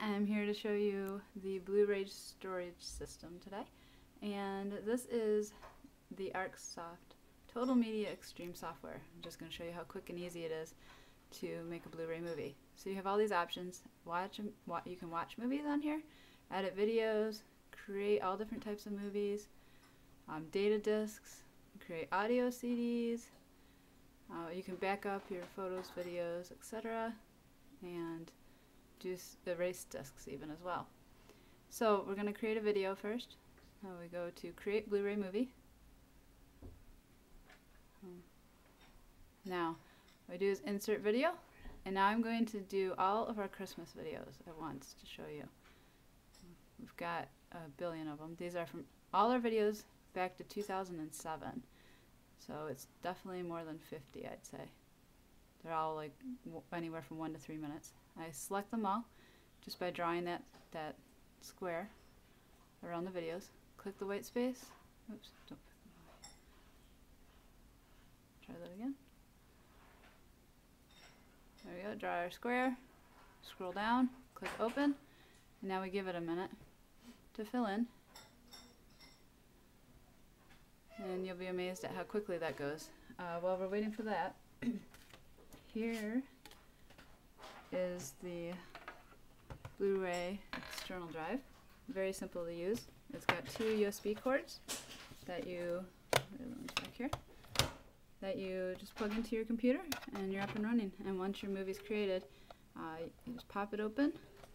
I'm here to show you the Blu-ray storage system today. And this is the ArcSoft Total Media Extreme software. I'm just going to show you how quick and easy it is to make a Blu-ray movie. So you have all these options. Watch, You can watch movies on here, edit videos, create all different types of movies, um, data discs, create audio CDs, uh, you can back up your photos, videos, etc. and do erase discs even as well. So we're going to create a video first. So we go to create Blu-ray movie. Hmm. Now what I do is insert video and now I'm going to do all of our Christmas videos at once to show you. We've got a billion of them. These are from all our videos back to 2007. So it's definitely more than 50 I'd say. They're all like anywhere from one to three minutes. I select them all just by drawing that, that square around the videos. Click the white space. Oops, don't Try that again. There we go, draw our square, scroll down, click open, and now we give it a minute to fill in. And you'll be amazed at how quickly that goes. Uh, while we're waiting for that, here is the Blu-ray external drive. Very simple to use. It's got two USB cords that you back here that you just plug into your computer and you're up and running. And once your movie's created, uh, you just pop it open,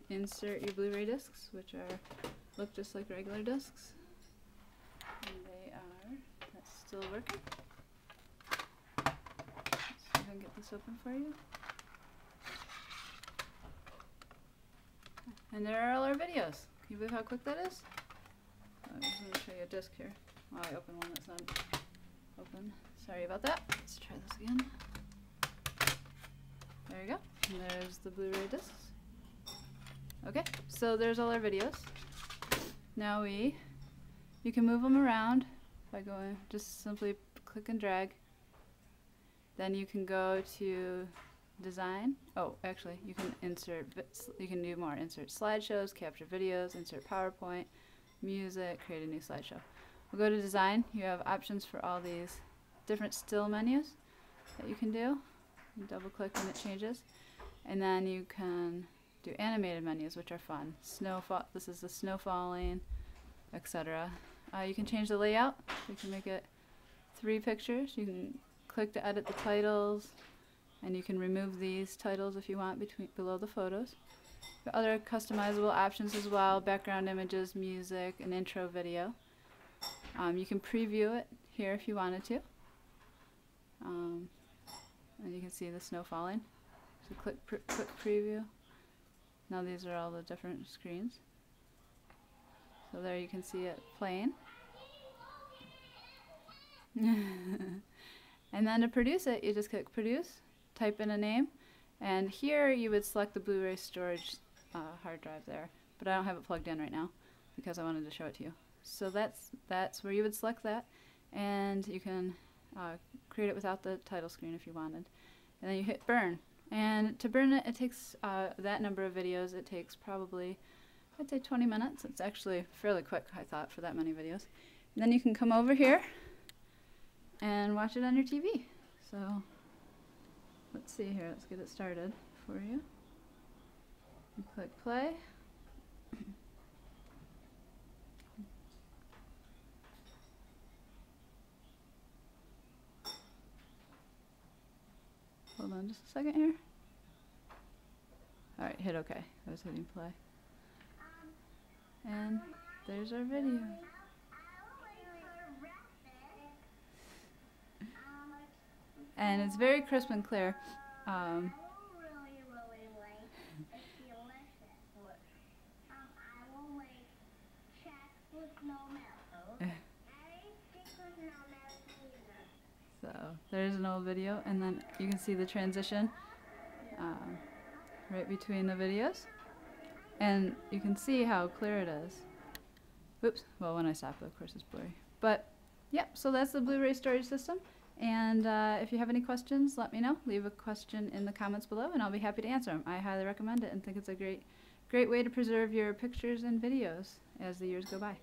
insert your Blu-ray discs, which are look just like regular discs. And they are that's still working. Let's see if I can get this open for you. And there are all our videos. Can you believe how quick that is? Oh, I'm just going to show you a disc here. Oh, I opened one that's not open. Sorry about that. Let's try this again. There you go. And there's the Blu-ray discs. Okay, so there's all our videos. Now we, you can move them around by going, just simply click and drag. Then you can go to design. Oh, actually, you can insert, you can do more. Insert slideshows, capture videos, insert PowerPoint, music, create a new slideshow. We'll go to design. You have options for all these different still menus that you can do. You double click and it changes. And then you can do animated menus, which are fun. Snowfall, this is the snow falling, etc. Uh, you can change the layout. You can make it three pictures. You can click to edit the titles, and you can remove these titles if you want between below the photos. Other customizable options as well, background images, music, an intro video. Um, you can preview it here if you wanted to. Um, and you can see the snow falling. So click quick preview. Now these are all the different screens. So there you can see it playing. and then to produce it, you just click produce, type in a name, and here you would select the Blu-ray storage uh, hard drive there. But I don't have it plugged in right now because I wanted to show it to you. So that's that's where you would select that, and you can uh, create it without the title screen if you wanted. And then you hit burn. And to burn it, it takes uh, that number of videos. It takes probably, I'd say 20 minutes. It's actually fairly quick, I thought, for that many videos. And then you can come over here and watch it on your TV. So let's see here. Let's get it started for you. click play. Hold on just a second here. Alright, hit OK. I was hitting play. And there's our video. And it's very crisp and clear. Um, So there's an old video, and then you can see the transition uh, right between the videos. And you can see how clear it is. Oops, well when I stop of course it's blurry. But, yep, so that's the Blu-ray storage system. And uh, if you have any questions, let me know. Leave a question in the comments below, and I'll be happy to answer them. I highly recommend it and think it's a great, great way to preserve your pictures and videos as the years go by.